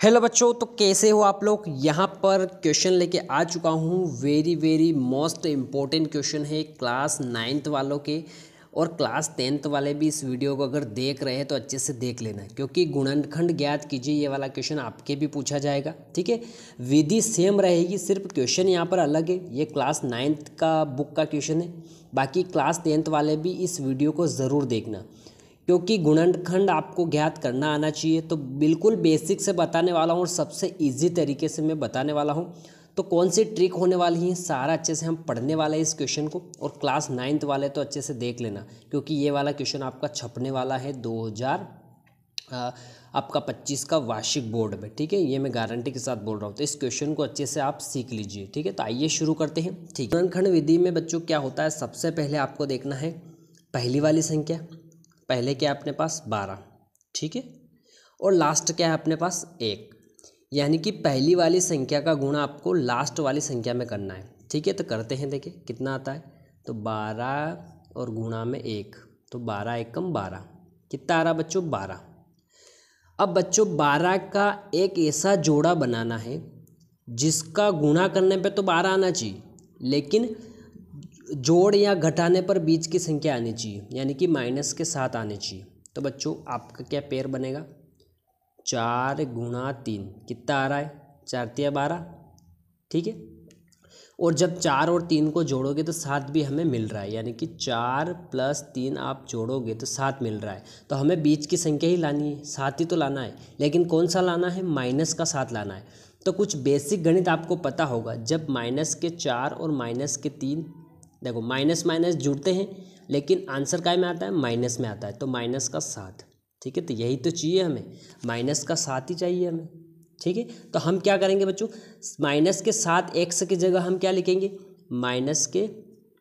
Hello बच्चों तो कैसे हो आप लोग? यहाँ पर क्वेश्चन लेके आ चुका हूँ। Very very most important question है क्लास नाइन्थ वालों के। और क्लास टेंथ वाले भी इस वीडियो को अगर देख रहे हैं तो अच्छे से देख लेना। क्योंकि गुणनखंड ज्ञात कीजिए, ये वाला क्वेश्चन आपके भी पूछा जाएगा। ठीक है? विधि सेम रहेगी, सिर्फ़ क्वेश्चन यहाँ पर अलग है। ये क्लास नाइन्थ का बुक का क्वेश्चन है। बाकी क्लास टेंथ वाले भी इस वीडियो को ज़रूर देखना। क्योंकि गुणनखंड आपको ज्ञात करना आना चाहिए। तो बिल्कुल बेसिक से बताने वाला हूँ और सबसे इजी तरीके से मैं बताने वाला हूँ। तो कौन सी ट्रिक होने वाली है? सारा अच्छे से हम पढ़ने वाले हैं इस क्वेश्चन को और क्लास नाइन्थ वाले तो अच्छे से देख लेना, क्योंकि ये वाला क्वेश्चन आपका छपने वाला है दो हज़ार आपका पच्चीस का वार्षिक बोर्ड में, ठीक है? ये मैं गारंटी के साथ बोल रहा हूँ। तो इस क्वेश्चन को अच्छे से आप सीख लीजिए, ठीक है? तो आइए शुरू करते हैं, ठीक है? गुणनखंड विधि में बच्चों क्या होता है? सबसे पहले आपको देखना है, पहली वाली संख्या पहले क्या है अपने पास? बारह। ठीक है? और लास्ट क्या है अपने पास? एक। यानी कि पहली वाली संख्या का गुणा आपको लास्ट वाली संख्या में करना है। ठीक है? तो करते हैं देखिए, कितना आता है? तो बारह और गुणा में एक। तो बारह एक कम बारह। कितना आ रहा बच्चों? बारह। अब बच्चों, बारह का एक ऐसा जोड़ा बनाना है, जिसका गुणा करने पे तो बारह आना चाहिए। लेकिन जोड़ या घटाने पर बीच की संख्या आनी चाहिए, यानी कि माइनस के साथ आनी चाहिए। तो बच्चों, आपका क्या पेयर बनेगा? चार गुणा तीन, कितना आ रहा है? चार तिया बारह, ठीक है? और जब चार और तीन को जोड़ोगे तो सात भी हमें मिल रहा है, यानी कि चार प्लस तीन आप जोड़ोगे तो सात मिल रहा है। तो हमें बीच की संख्या ही लानी है, सात ही तो लाना है, लेकिन कौन सा लाना है? माइनस का सात लाना है। तो कुछ बेसिक गणित आपको पता होगा, जब माइनस के चार और माइनस के तीन देखो माइनस माइनस जुड़ते हैं, लेकिन आंसर काय में आता है? माइनस में आता है तो माइनस का साथ ठीक है? तो यही तो चाहिए हमें। माइनस का साथ ही चाहिए हमें। ठीक है? तो हम क्या करेंगे बच्चों? माइनस के सात एक्स की जगह हम क्या लिखेंगे? माइनस के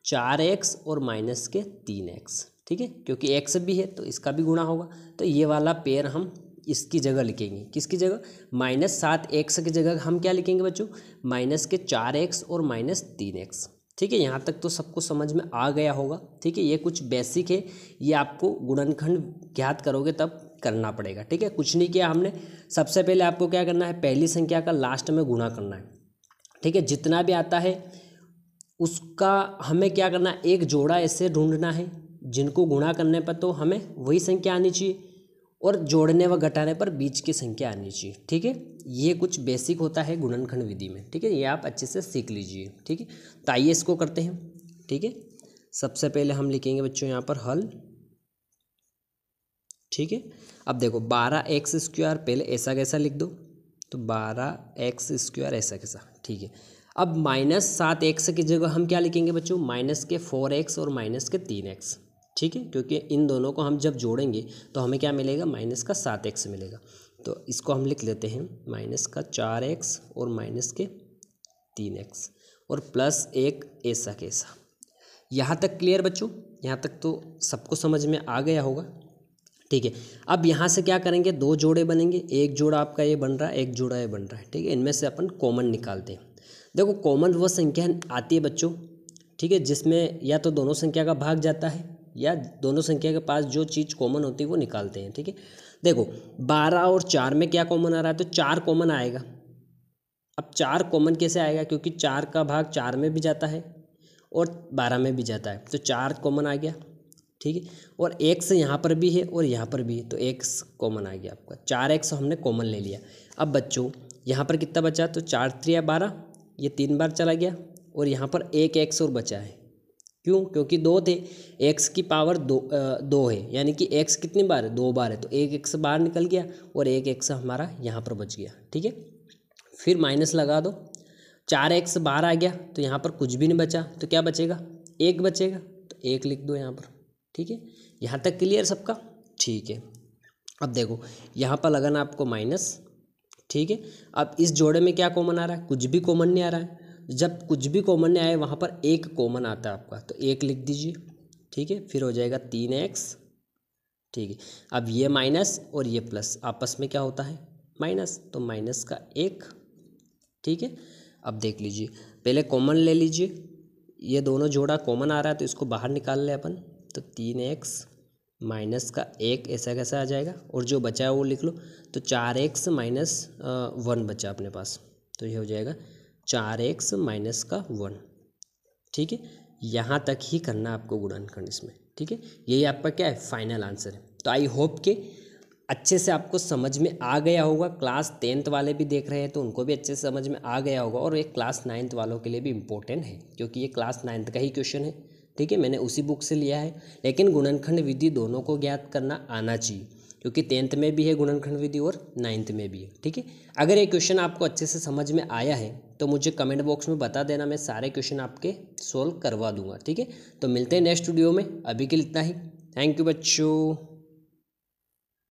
चार एक्स और माइनस के तीन एक्स ठीक है? क्योंकि एक्स भी है तो इसका भी गुणा होगा। तो ये वाला पेयर हम इसकी जगह लिखेंगे। किसकी जगह? माइनस सात एक्स की जगह हम क्या लिखेंगे बच्चों? माइनस के चार एक्स और माइनस तीन एक्स ठीक है, यहाँ तक तो सबको समझ में आ गया होगा। ठीक है, ये कुछ बेसिक है, ये आपको गुणनखंड ज्ञात करोगे तब करना पड़ेगा। ठीक है, कुछ नहीं किया हमने। सबसे पहले आपको क्या करना है, पहली संख्या का लास्ट में गुणा करना है। ठीक है, जितना भी आता है, उसका हमें क्या करना है, एक जोड़ा ऐसे ढूंढना है, जिनको गुणा करने पर तो हमें वही संख्या आनी चाहिए। और जोड़ने व घटाने पर बीच की संख्या आनी चाहिए, ठीक है? ये कुछ बेसिक होता है गुणनखंड विधि में, ठीक है? ये आप अच्छे से सीख लीजिए, ठीक है? तो आइए इसको करते हैं, ठीक है? सबसे पहले हम लिखेंगे बच्चों यहाँ पर हल, ठीक है? अब देखो, बारह एक्स स्क्वायर, पहले ऐसा कैसा लिख दो? तो बारह एक्स स्क्वायर ऐसा कैसा, ठीक है? अब माइनस सात एक्स की जगह हम क्या लिखेंगे बच्चों? माइनस के फोर एक्स और माइनस के तीन एक्स। ठीक है? क्योंकि इन दोनों को हम जब जोड़ेंगे तो हमें क्या मिलेगा? माइनस का सात एक्स मिलेगा। तो इसको हम लिख लेते हैं। माइनस का चार एक्स और माइनस के तीन एक्स। और प्लस एक ऐसा कैसा। यहाँ तक क्लियर बच्चों? यहाँ तक तो सबको समझ में आ गया होगा। ठीक है? अब यहाँ से क्या करेंगे? दो जोड़े बनेंगे। एक जोड़ा आपका ये बन रहा है, एक जोड़ा ये बन रहा है। ठीक है? इनमें से अपन कॉमन निकालते हैं। देखो, कॉमन वो संख्या आती है बच्चों। ठीक है? जिसमें या तो दोनों संख्या का भाग जाता है या दोनों संख्या के पास जो चीज़ कॉमन होती है, वो निकालते हैं, ठीक है? देखो, बारह और चार में क्या कॉमन आ रहा है? तो चार कॉमन आएगा। अब चार कॉमन कैसे आएगा? क्योंकि चार का भाग चार में भी जाता है और बारह में भी जाता है। तो चार कॉमन आ गया, ठीक है? और एक्स यहाँ पर भी है और यहाँ पर भी है तो एक्स कॉमन आ गया आपका। चार एक्स हमने कॉमन ले लिया। अब बच्चों, यहाँ पर कितना बचा? तो चार त्रिया बारह, ये तीन बार चला गया और यहाँ पर एक एक्स और बचा है। क्यों? क्योंकि दो थे एक्स की पावर दो आ, दो है यानी कि एक्स कितनी बार है? दो बार है। तो एक एक्स बाहर निकल गया और एक एक्स हमारा यहाँ पर बच गया ठीक है? फिर माइनस लगा दो। चार एक्स बाहर आ गया तो यहाँ पर कुछ भी नहीं बचा। तो क्या बचेगा? एक बचेगा तो एक लिख दो यहाँ पर ठीक है? यहाँ तक क्लियर सबका? ठीक है। अब देखो यहाँ पर लगाना आपको माइनस ठीक है? अब इस जोड़े में क्या कॉमन आ रहा है? कुछ भी कॉमन नहीं आ रहा है। जब कुछ भी कॉमन नहीं आए, वहाँ पर एक कॉमन आता है आपका तो एक लिख दीजिए, ठीक है? फिर हो जाएगा तीन एक्स ठीक है? अब ये माइनस और ये प्लस आपस में क्या होता है? माइनस तो माइनस का एक, ठीक है? अब देख लीजिए, पहले कॉमन ले लीजिए, ये दोनों जोड़ा कॉमन आ रहा है तो इसको बाहर निकाल ले अपन तो तीन एक्स माइनस का एक ऐसा कैसा आ जाएगा? और जो बचा है वो लिख लो तो चार एक्स माइनस वन बचा अपने पास तो ये हो जाएगा चार एक्स माइनस का वन। ठीक है? यहाँ तक ही करना आपको गुणनखंड इसमें। ठीक है? यही आपका क्या है? फाइनल आंसर है। तो आई होप के अच्छे से आपको समझ में आ गया होगा। क्लास टेंथ वाले भी देख रहे हैं तो उनको भी अच्छे से समझ में आ गया होगा और ये क्लास नाइन्थ वालों के लिए भी इम्पोर्टेंट है, क्योंकि ये क्लास नाइन्थ का ही क्वेश्चन है। ठीक है? मैंने उसी बुक से लिया है। लेकिन गुणनखंड विधि दोनों को ज्ञात करना आना चाहिए, क्योंकि टेंथ में भी है गुणनखंड विधि और नाइन्थ में भी है। ठीक है? अगर ये क्वेश्चन आपको अच्छे से समझ में आया है तो मुझे कमेंट बॉक्स में बता देना, मैं सारे क्वेश्चन आपके सोल्व करवा दूँगा, ठीक है? तो मिलते हैं नेक्स्ट वीडियो में, अभी के लिए इतना ही। थैंक यू बच्चों।